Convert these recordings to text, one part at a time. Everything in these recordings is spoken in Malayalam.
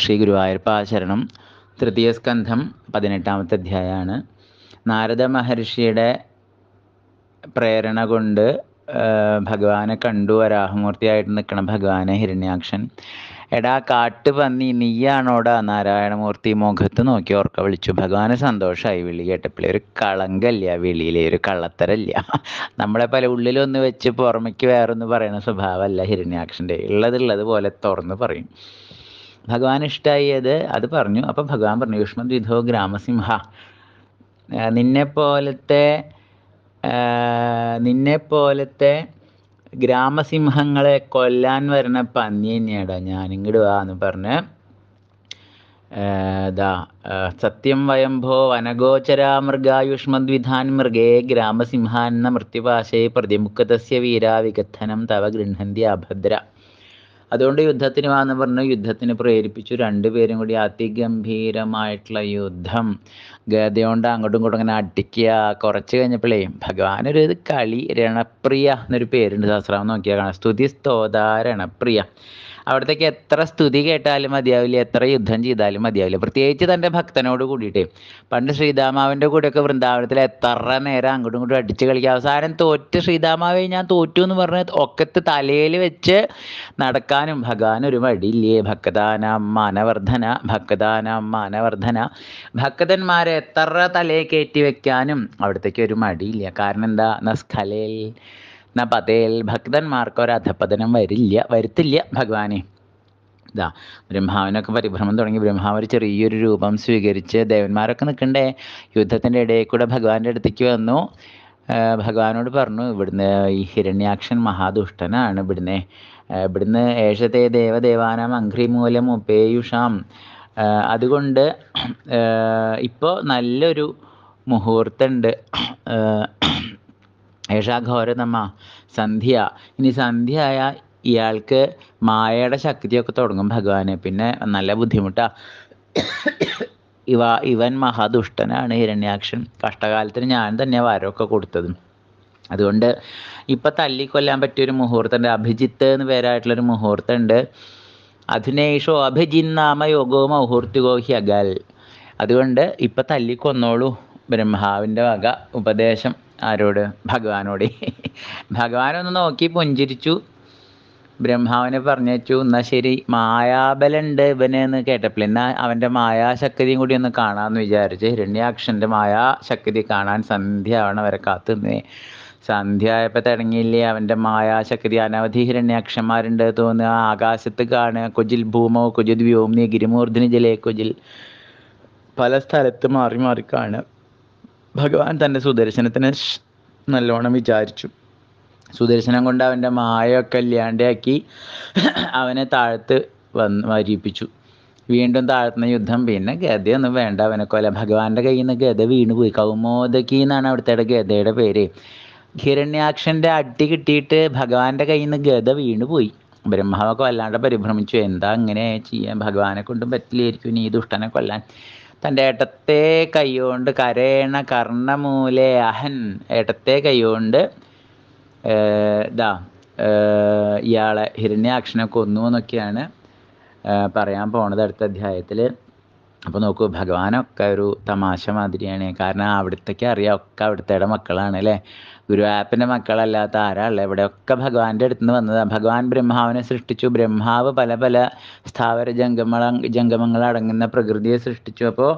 ശ്രീ ഗുരുവായൂർപ്പാചരണം തൃതീയ സ്കന്ധം പതിനെട്ടാമത്തെ അധ്യായമാണ് നാരദ മഹർഷിയുടെ പ്രേരണ കൊണ്ട് ഭഗവാനെ കണ്ടു വരാഹമൂർത്തിയായിട്ട് നിൽക്കണ ഭഗവാനെ ഹിരണ്യാക്ഷൻ. എടാ കാട്ടുപന്നി നീയാണോടാ നാരായണമൂർത്തി മുഖത്ത് നോക്കി ഓർക്ക വിളിച്ചു. ഭഗവാന് സന്തോഷമായി വിളി കേട്ടപ്പോൾ ഒരു കളങ്കല്ല വിളിയിലെ ഒരു കള്ളത്തരല്ല നമ്മളെ പല ഉള്ളിലൊന്ന് വെച്ച് പുറമേക്ക് വേറൊന്ന് പറയുന്ന സ്വഭാവമല്ല ഹിരണ്യാക്ഷന്റെ. ഉള്ളതുള്ളത് പോലെ തുറന്ന് പറയും. ഭഗവാൻ ഇഷ്ടമായി അത് പറഞ്ഞു. അപ്പം ഭഗവാൻ പറഞ്ഞു യുഷ്മദ്വിധോ ഗ്രാമസിംഹ. നിന്നെപ്പോലത്തെ നിന്നെ പോലത്തെ നിന്നെ പോലത്തെ ഗ്രാമസിംഹങ്ങളെ കൊല്ലാൻ വരുന്ന പന്നി തന്നെയാടാ ഞാനിങ്ങോട്ട് വാ എന്ന് പറഞ്ഞ് ദാ സത്യം വയംഭോ വനഗോചരാ മൃഗായുഷ്മദ്വിധാൻ മൃഗേ ഗ്രാമസിംഹാന്ന മൃത്യുപാശേ പ്രതിമുഖതസ്യ വീരാ വികഥനം തവ ഗൃഹന്തി അഭദ്ര. അതുകൊണ്ട് യുദ്ധത്തിന് വാന്ന് പറഞ്ഞു യുദ്ധത്തിന് പ്രേരിപ്പിച്ചു. രണ്ടുപേരും കൂടി അതിഗംഭീരമായിട്ടുള്ള യുദ്ധം. ഗതയോണ്ട് അങ്ങോട്ടും ഇങ്ങോട്ടും അങ്ങനെ അടിക്കുക. കുറച്ച് കഴിഞ്ഞപ്പോഴേ ഇത് കളി രണപ്രിയ എന്നൊരു പേരുണ്ട്. സഹസ്രാമം നോക്കിയാൽ കാണാം. സ്തുതി സ്തോത രണപ്രിയ. അവിടത്തേക്ക് എത്ര സ്തുതി കേട്ടാലും മതിയാവില്ല എത്ര യുദ്ധം ചെയ്താലും മതിയാവില്ല. പ്രത്യേകിച്ച് തന്റെ ഭക്തനോട് കൂടിയിട്ട്. പണ്ട് ശ്രീതാമാവിന്റെ കൂടെയൊക്കെ വൃന്ദാവനത്തിൽ എത്ര നേരം അങ്ങോട്ടും ഇങ്ങോട്ടും അടിച്ച് കളിക്കുക അവസാനം തോറ്റ് ശ്രീതാമാവെ ഞാൻ തോറ്റു എന്ന് പറഞ്ഞ് ഒക്കത്ത് തലയിൽ വെച്ച് നടക്കാനും ഭഗവാൻ ഒരു മടിയില്ലേ ഭക്തദാനം മാനവർദ്ധന ഭക്തദാനം മാനവർദ്ധന. ഭക്തന്മാരെ എത്ര തലയെ കയറ്റി വെക്കാനും അവിടത്തേക്ക് ഒരു മടിയില്ല. കാരണം എന്താ? നസ്ഖലേൽ പതേൽ ഭക്തന്മാർക്ക് ഒരു അധപതനം വരില്ല വരുത്തില്ല ഭഗവാനെ. ഇതാ ബ്രഹ്മാവിനൊക്കെ പരിഭ്രമം തുടങ്ങി. ബ്രഹ്മാവ് ഒരു ചെറിയൊരു രൂപം സ്വീകരിച്ച് ദേവന്മാരൊക്കെ നിൽക്കണ്ടേ? യുദ്ധത്തിന്റെ ഇടയിൽ കൂടെ ഭഗവാന്റെ അടുത്തേക്ക് വന്നു. ഭഗവാനോട് പറഞ്ഞു ഇവിടുന്ന് ഈ ഹിരണ്യാക്ഷൻ മഹാദുഷ്ടനാണ് ഇവിടുന്ന്. ഇവിടുന്ന് ഏഷത്തെ ദേവദേവാനാം അഘ്രിമൂലം ഉപേയുഷാം. അതുകൊണ്ട് ഇപ്പോൾ നല്ലൊരു മുഹൂർത്തമുണ്ട് ഏഷാ ഘോരതമ സന്ധ്യ. ഇനി സന്ധ്യ ആയാൽ ഇയാൾക്ക് മായയുടെ ശക്തിയൊക്കെ തുടങ്ങും ഭഗവാന്. പിന്നെ നല്ല ബുദ്ധിമുട്ടാ. ഇവ ഇവൻ മഹാദുഷ്ടനാണ് ഹിരണ്യാക്ഷൻ. കഷ്ടകാലത്തിന് ഞാൻ തന്നെ വരമൊക്കെ കൊടുത്തത്. അതുകൊണ്ട് ഇപ്പം തല്ലിക്കൊല്ലാൻ പറ്റിയൊരു മുഹൂർത്തമുണ്ട്. അഭിജിത്ത് എന്ന് പേരായിട്ടുള്ളൊരു മുഹൂർത്തമുണ്ട്. അധുനേഷോ അഭിജിന്നാമ യോഗോ മുഹൂർത്തികോ ഹ്യഗൽ അതുകൊണ്ട് ഇപ്പം തല്ലിക്കൊന്നോളൂ. ബ്രഹ്മാവിന്റെ വക ഉപദേശം. ആരോട്? ഭഗവാനോട്. ഭഗവാനൊന്ന് നോക്കി പുഞ്ചിരിച്ചു. ബ്രഹ്മാവിനെ പറഞ്ഞു എന്നാ ശരി മായാബലുണ്ട് ഇവന് എന്ന് കേട്ടപ്പോൾ എന്നാ അവന്റെ മായാശക്തിയും കൂടി ഒന്ന് കാണാമെന്ന് വിചാരിച്ച് ഹിരണ്യാക്ഷന്റെ മായാശക്തി കാണാൻ സന്ധ്യ ആവണം അവരെ കാത്തു നിന്നേ സന്ധ്യ ആയപ്പോൾ തുടങ്ങിയില്ലേ? അവന്റെ മായാശക്തി. അനവധി ഹിരണ്യാക്ഷന്മാരുണ്ട് തോന്നുക ആകാശത്ത് കാണുക. കുജിൽ ഭൂമോ കുജിൽ വ്യോമിനി ഗിരിമൂർധിനി ജലേ കുജിൽ. പല സ്ഥലത്ത് മാറി മാറി കാണുക. ഭഗവാൻ തന്റെ സുദർശനത്തിന് നല്ലോണം വിചാരിച്ചു. സുദർശനം കൊണ്ട് അവന്റെ മായൊക്കെ ഇല്ലാണ്ടാക്കി അവനെ താഴത്ത് വന്ന് വരിപ്പിച്ചു വീണ്ടും താഴ്ത്തുന്ന യുദ്ധം. പിന്നെ ഗതയൊന്നും വേണ്ട. അവനെ കൊല. ഭഗവാന്റെ കയ്യിൽ നിന്ന് ഗത വീണുപോയി കൗമോദകി എന്നാണ് അവിടുത്തെ ഗതയുടെ പേര്. ഹിരണ്യാക്ഷന്റെ അടി കിട്ടിയിട്ട് ഭഗവാന്റെ കയ്യിൽ നിന്ന് ഗത വീണുപോയി ബ്രഹ്മാവൊക്കെ വല്ലാണ്ട് പരിഭ്രമിച്ചു. എന്താ അങ്ങനെ ചെയ്യാൻ? ഭഗവാനെ കൊണ്ടും പറ്റില്ലായിരിക്കും നീ ദുഷ്ടനെ കൊല്ലാൻ. തന്റെ ഏട്ടത്തെ കൈകൊണ്ട് കരേണ കർണമൂലെ അഹൻ. ഏട്ടത്തെ കൈകൊണ്ട് ഇതാ ഇയാളെ ഹിരണ്യാക്ഷനെ കൊന്നു എന്നൊക്കെയാണ് പറയാൻ പോണത് അടുത്ത അധ്യായത്തിൽ അപ്പോൾ നോക്കൂ ഭഗവാനൊക്കെ ഒരു തമാശ മാതിരിയാണ്. കാരണം അവിടുത്തേക്ക് അറിയാം ഒക്കെ അവിടുത്തെ മക്കളാണ് അല്ലേ? ഗുരുവായൂരപ്പന്റെ മക്കളല്ലാത്ത ആരാളെ ഇവിടെയൊക്കെ ഭഗവാന്റെ അടുത്ത് നിന്ന് വന്നതാണ് ഭഗവാൻ ബ്രഹ്മാവിനെ സൃഷ്ടിച്ചു. ബ്രഹ്മാവ് പല പല സ്ഥാവര ജംഗമ ജംഗമങ്ങൾ അടങ്ങുന്ന പ്രകൃതിയെ സൃഷ്ടിച്ചു. അപ്പോൾ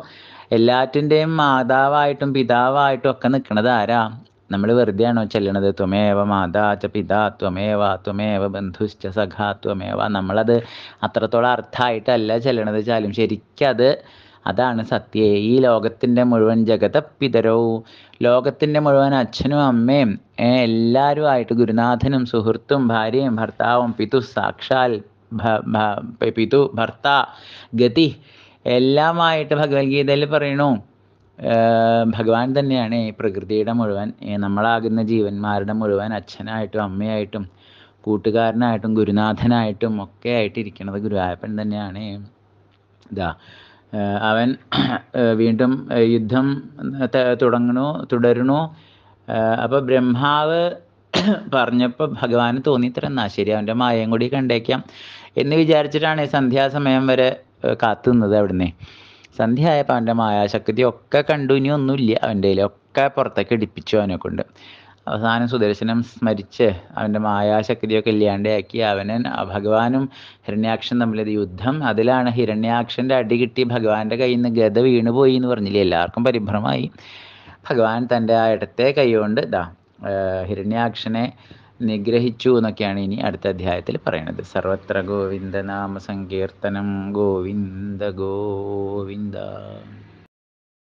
എല്ലാറ്റിന്റെയും മാതാവായിട്ടും പിതാവായിട്ടും ഒക്കെ നിൽക്കുന്നത് ആരാ? നമ്മൾ വെറുതെയാണോ ചെല്ലണത്? ത്വമേവ മാതാ ച പിതാ ത്വമേവ ത്വമേവ ബന്ധുശ്ച സഖാ ത്വമേവ. നമ്മളത് അത്രത്തോളം അർത്ഥമായിട്ടല്ല ചെല്ലണത് ചാലും ശരിക്കത് അതാണ് സത്യേ. ഈ ലോകത്തിന്റെ മുഴുവൻ ജഗത പിതരവും ലോകത്തിന്റെ മുഴുവൻ അച്ഛനും അമ്മയും എല്ലാവരുമായിട്ട് ഗുരുനാഥനും സുഹൃത്തും ഭാര്യയും ഭർത്താവും പിതു സാക്ഷാൽ പിതു ഭർത്ത ഗതി എല്ലാമായിട്ട് ഭഗവത്ഗീതയിൽ പറയണു. ഭഗവാൻ തന്നെയാണ് പ്രകൃതിയുടെ മുഴുവൻ നമ്മളാകുന്ന ജീവന്മാരുടെ മുഴുവൻ അച്ഛനായിട്ടും അമ്മയായിട്ടും കൂട്ടുകാരനായിട്ടും ഗുരുനാഥനായിട്ടും ഒക്കെ ആയിട്ട് ഇരിക്കുന്നത് ഗുരുവായൂരപ്പൻ തന്നെയാണ്. ഇതാ അവൻ വീണ്ടും യുദ്ധം തുടങ്ങണോ തുടരണു. അപ്പോൾ ബ്രഹ്മാവ് പറഞ്ഞപ്പോൾ ഭഗവാന് തോന്നി ഇത്ര എന്നാ ശരി അവന്റെ മായയും കൂടി കണ്ടേക്കാം എന്ന് വിചാരിച്ചിട്ടാണ് സന്ധ്യാസമയം വരെ കാത്തുനിന്നത് കാത്തു അവിടുന്ന്. സന്ധ്യ ആയപ്പോൾ അവന്റെ മായാശക്തി ഒക്കെ കണ്ടു. ഇനി ഒന്നുമില്ല. അവന്റെ ഒക്കെ പുറത്തേക്ക് ഇടിപ്പിച്ചു അവനെ കൊണ്ട്. അവസാനം സുദർശനം സ്മരിച്ച് അവന്റെ മായാശക്തിയൊക്കെ ഇല്ലാണ്ടാക്കി അവനെ ഭഗവാനും ഹിരണ്യാക്ഷൻ തമ്മിലത് യുദ്ധം. അതിലാണ് ഹിരണ്യാക്ഷന്റെ അടി കിട്ടി. ഭഗവാന്റെ കയ്യിൽ നിന്ന് ഗത വീണുപോയി എന്ന് പറഞ്ഞില്ലേ? എല്ലാവർക്കും പരിഭ്രമായി ഭഗവാൻ തന്റെ ആ ഇടത്തെ കൈകൊണ്ട് ഏഹ്, ഹിരണ്യാക്ഷനെ നിഗ്രഹിച്ചു എന്നൊക്കെയാണ് ഇനി അടുത്ത അധ്യായത്തിൽ പറയുന്നത്. സർവത്ര ഗോവിന്ദ നാമ സങ്കീർത്തനം ഗോവിന്ദ ഗോവിന്ദ.